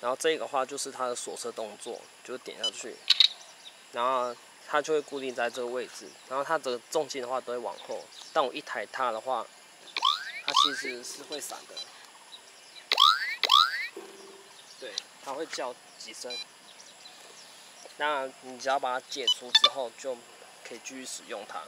然后这个话就是它的锁车动作，就点下去，然后它就会固定在这个位置，然后它的重心的话都会往后。但我一抬它的话，它其实是会闪的。对，它会叫几声。那你只要把它解除之后，就可以继续使用它。